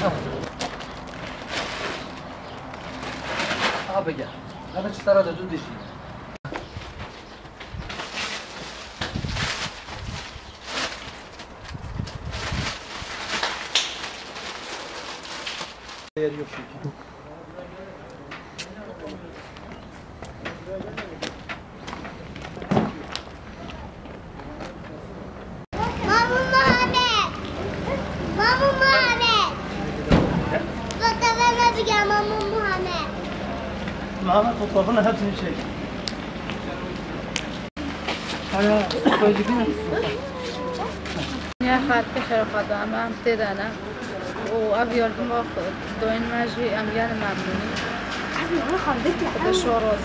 Tamam. Abi gel. Надо стараться тут дышать. Yer yok çünkü. Baba mavi. Baba mavi. بگم مامان محمد محمد فوتوغنا حالا çek. Ana, koyduğun. Ne farkı şerefada ama amtedana. و ابي ارجمخ دوين ماجي اميان ماموني هذا شو رز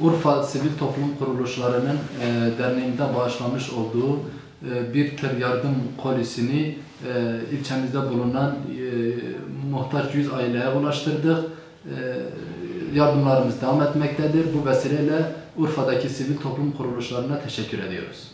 Urfa Sivil Toplum Kuruluşları'nın e, derneğinde bağışlamış olduğu e, bir tır yardım kolisini e, ilçemizde bulunan e, muhtaç 100 aileye ulaştırdık. E, yardımlarımız devam etmektedir. Bu vesileyle Urfa'daki sivil toplum kuruluşlarına teşekkür ediyoruz.